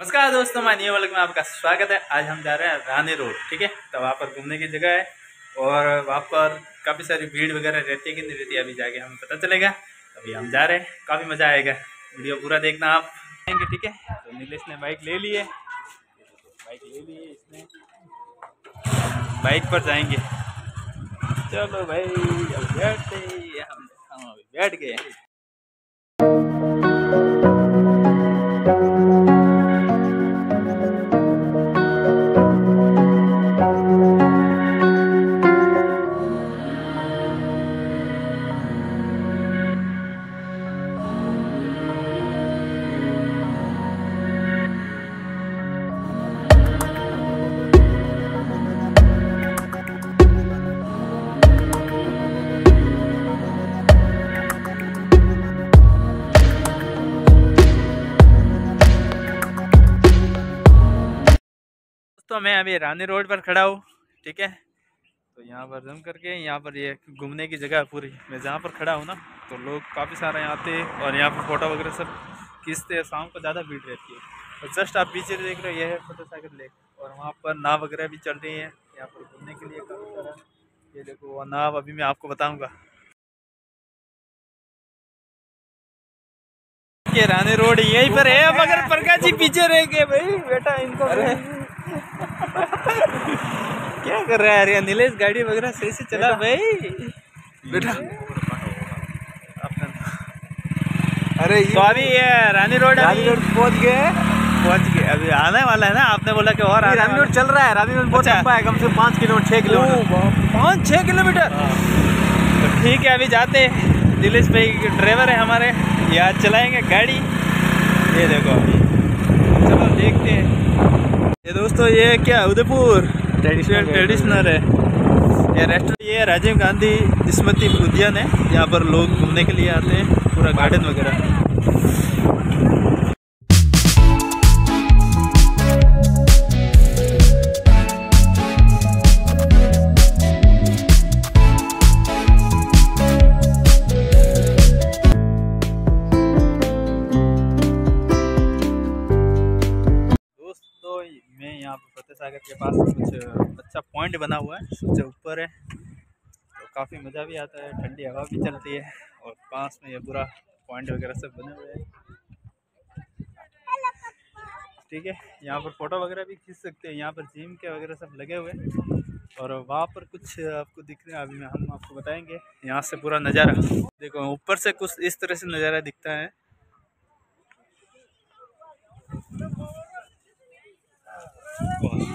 नमस्कार दोस्तों मैं न्यू वर्ल्ड में आपका स्वागत है। आज हम जा रहे हैं रानी रोड, ठीक है? तो वहाँ पर घूमने की जगह है और वहाँ पर काफ़ी सारी भीड़ वगैरह रहती है कि नहीं रहती अभी जाके हमें पता चलेगा। अभी हम जा रहे हैं, काफ़ी मज़ा आएगा। वीडियो पूरा देखना आप। आएँगे ठीक है? तो नीलेश ने बाइक ले ली है। बाइक ले ली है इसने। बाइक पर जाएँगे। चलो भाई, अब बैठते हम अभी बैठ गए दोस्तों मैं अभी रानी रोड पर खड़ा हूँ ठीक है? तो यहाँ पर जम करके यहाँ पर ये घूमने की जगह है पूरी। मैं जहाँ पर खड़ा हूँ ना तो लोग काफ़ी सारे यहाँ आते हैं और यहाँ पर फ़ोटो वगैरह सब खींचते हैं शाम को ज़्यादा भीड़ रहती है। और जस्ट आप पीछे देख रहे हो ये है फ़ोटो सागर लेक और वहाँ पर नाव वगैरह भी चल रही है यहाँ पर घूमने के लिए काफ़ी सारा। ये देखो वो नाव अभी मैं आपको बताऊँगा। ये रानी रोड यही पर है मगर प्रकाश जी पीछे रह गए भाई। बेटा इनको क्या कर रहा है यार? नीलेश गाड़ी वगैरह सही से चला भाई। बेटा। अरे तो अभी ये रानी रोड रानी रोड पहुँच गए। पहुँच गए। अभी आने वाला है ना? आपने बोला कि और रानी रोड चल रहा है। रानी रोड बहुत अच्छा। लंबा है कम से पाँच किलोमीटर छः है। किलोमीटर पाँच छः किलोमीटर? तो ठीक है अभी जाते हैं। नीलेश भाई ड्राइवर है हमारे। ये आज चलाएँगे गाड़ी। ये देखो अभी। चलो देखते हैं। ये दोस्तों ये क्या उदयपुर? ट्रेडिशनल ट्रेडिशनल है। ये रेस्टोरेंट ये राजीव गांधी स्मृति उद्यान है। यहाँ पर लोग घूमने के लिए आते हैं पूरा गार्डन वगैरह। सागर के पास कुछ अच्छा पॉइंट बना हुआ है सबसे ऊपर है। तो काफ़ी मज़ा भी आता है, ठंडी हवा भी चलती है, और पास में ये पूरा पॉइंट वगैरह सब बने हुए हैं। ठीक है, यहाँ पर फ़ोटो वगैरह भी खींच सकते हैं, यहाँ पर जिम के वगैरह सब लगे हुए हैं। और वहाँ पर कुछ आपको दिख रहे हैं, अभी हम आपको बताएँगे, यहाँ से पूरा नज़ारा। देखो, ऊपर से कुछ इस तरह से नज़ारा दिखता है।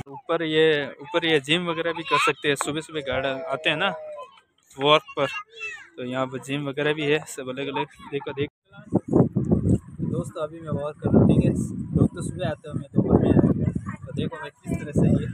ऊपर ये ऊपर ये जिम वगैरह भी कर सकते हैं। सुबह सुबह गार्डन आते हैं ना वॉक पर। तो यहाँ पर जिम वगैरह भी है, सब अलग अलग देखो, देख। दोस्तों, अभी मैं वॉक कर रहा हूँ, ठीक है? लोग तो सुबह आते हैं, मैं दोपहर में तो देखो मैं किस तरह से ये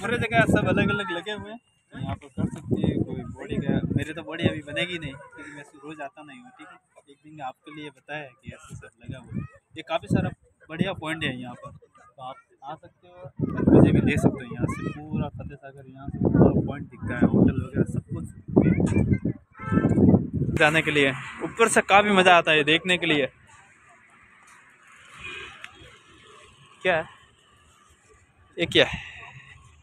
हर जगह सब अलग अलग लगे हुए हैं। तो यहाँ पर कोई बॉडी का, मेरी तो बॉडी अभी बनेगी नहीं, क्योंकि मैं रोज़ आता नहीं हूँ, ठीक है? एक दिन आपके लिए बताया कि ऐसे सब लगा हुआ ये काफ़ी सारा बढ़िया पॉइंट है यहाँ पर। तो आप आ सकते हो मज़े भी ले सकते हो यहाँ से। पूरा फतेह सागर यहाँ से पूरा पॉइंट दिखता है होटल वगैरह, सब कुछ। जाने के लिए। ऊपर से काफ़ी मज़ा आता है देखने के लिए। क्या? है ये क्या है?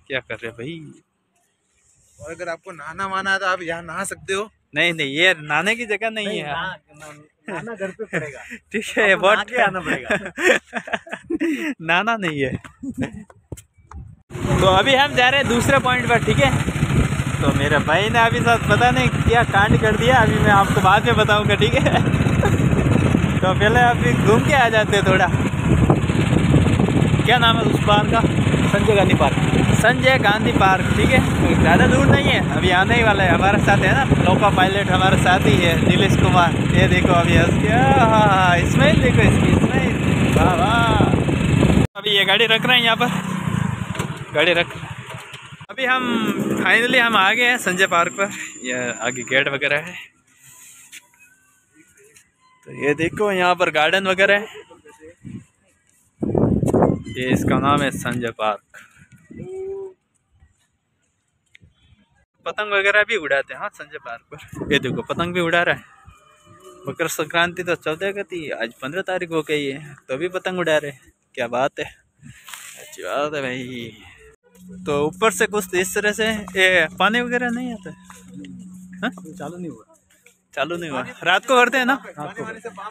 क्या कर रहे भाई? और अगर आपको नहाना वाना है तो आप यहाँ नहा सकते हो। नहीं नहीं ये नहाने की जगह नहीं नहीं है। नहाना घर पे पड़ेगा। ठीक है नहा के आना पड़ेगा। नाना नहीं है। तो अभी हम जा रहे हैं दूसरे पॉइंट पर ठीक है? तो मेरे भाई ने अभी साथ पता नहीं क्या कांड कर दिया अभी मैं आपको बाद में बताऊँगा ठीक है? तो पहले अभी घूम के आ जाते हैं थोड़ा। क्या नाम है उस पार्क का? संजय गांधी पार्क। संजय गांधी पार्क, ठीक है? ज़्यादा दूर नहीं है, अभी आने ही वाला है, हमारे साथ है ना? लोका पायलट हमारे साथ ही है नीलेश कुमार। ये देखो अभी हंस हाँ हाँ देखो इसकी इस्माइल वाह वाह। अभी ये गाड़ी रख रहे हैं यहाँ पर। गाड़ी रख। अभी हम फाइनली हम आ गए हैं संजय पार्क पर। यह आगे गेट वगैरह है। तो ये देखो, यहाँ पर गार्डन वगैरह है। ये इसका नाम है संजय पार्क। पतंग वगैरह भी उड़ाते हैं हाँ संजय पार्क पर। ये देखो पतंग भी उड़ा रहा है। मकर संक्रांति तो चौदह का थी आज पंद्रह तारीख हो गई है तो भी पतंग उड़ा रहे क्या बात है। अच्छी बात है भाई। तो ऊपर से कुछ इस तरह से ये पानी वगैरह नहीं आता हाँ? चालू नहीं हुआ। चालू नहीं हुआ। रात को करते हैं ना?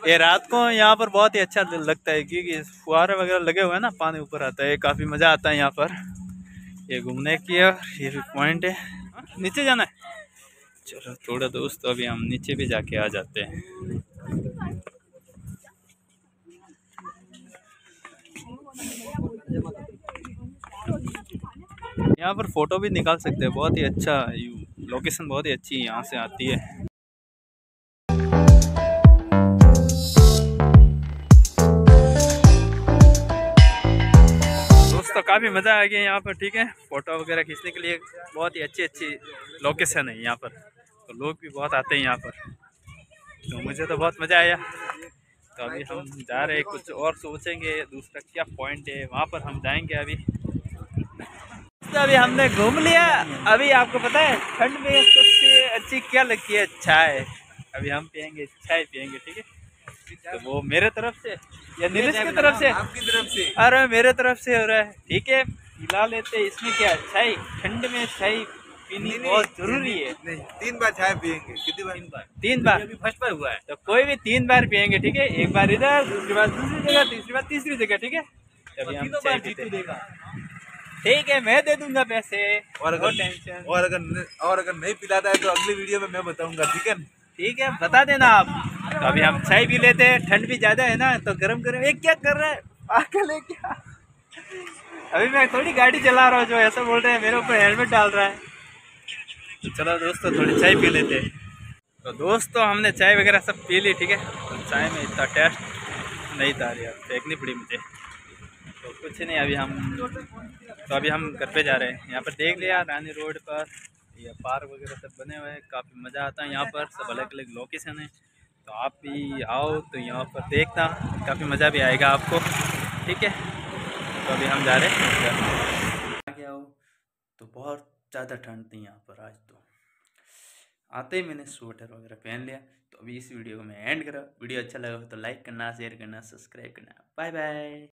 ये रात को यहाँ पर बहुत ही अच्छा लगता है क्योंकि फुहारे वगैरह लगे हुए हैं ना पानी ऊपर आता है काफ़ी मज़ा आता है यहाँ पर। ये घूमने की और ये भी पॉइंट है। नीचे जाना है। चलो, थोड़ा दोस्त तो अभी हम नीचे भी जाके आ जाते हैं। यहाँ पर फ़ोटो भी निकाल सकते हैं। बहुत ही अच्छा लोकेशन बहुत ही अच्छी यहाँ से आती है। दोस्तों, काफ़ी मज़ा आ गया यहाँ पर, ठीक है? फ़ोटो वगैरह खींचने के लिए बहुत ही अच्छी अच्छी लोकेशन है यहाँ पर। तो लोग भी बहुत आते हैं यहाँ पर। तो मुझे तो बहुत मज़ा आया। तो अभी हम जा रहे हैं, कुछ और सोचेंगे, दूसरा क्या पॉइंट है, वहाँ पर हम जाएँगे अभी। तो अभी हमने घूम लिया। अभी आपको पता है, ठंड में सबसे अच्छी क्या लगती है? चाय। अभी हम पियेंगे, चाय पियेंगे, ठीक है? तो वो मेरे तरफ़ से या नीलेश की तरफ़ से? आपकी तरफ़ से। अरे मेरे तरफ़ से हो रहा है। ठीक है पिला लेते इसमें क्या चाय ठंड में चाय पीनी बहुत ज़रूरी है। नहीं तीन बार चाय पियेंगे। कितनी बार? तीन बार। अभी फ़र्स्ट बार हुआ है। तो कोई भी तीन बार पियेंगे ठीक है? एक बार इधर दूसरी बार दूसरी जगह तीसरी बार तीसरी जगह ठीक है? अभी हम चाय पीते। ठीक है मैं दे दूँगा पैसे। और अगर टेंशन और अगर और अगर नहीं पिलाता है तो अगली वीडियो में मैं बताऊँगा ठीक है? ठीक है, बता देना आप। तो अभी हम चाय पी लेते हैं, ठंड भी ज़्यादा है ना तो गर्म गर्म। एक क्या कर रहा है? अभी मैं थोड़ी गाड़ी चला रहा हूँ जो ऐसा बोल रहे हैं, मेरे ऊपर हेलमेट डाल रहा है। तो चलो दोस्तों, थोड़ी चाय पी लेते हैं। तो दोस्तों, हमने चाय वगैरह सब पी ली, ठीक है? तो चाय में इतना टेस्ट नहीं था यार फेंकनी पड़ी मुझे। तो कुछ नहीं, अभी हम तो अभी हम घर पे जा रहे हैं। यहाँ पर देख लिया, रानी रोड पर। ये पार्क वगैरह सब बने हुए हैं, काफ़ी मज़ा आता है यहाँ पर, सब अलग अलग लोकेशन है। तो आप भी आओ तो यहाँ पर देखना, काफ़ी मज़ा भी आएगा आपको, ठीक है? तो अभी हम जा रहे हैं गया हो तो बहुत ज़्यादा ठंड थी यहाँ पर आज तो। आते ही मैंने स्वेटर वगैरह पहन लिया तो अभी इस वीडियो को मैं एंड करा वीडियो अच्छा लगा तो लाइक करना शेयर करना सब्सक्राइब करना। Bye bye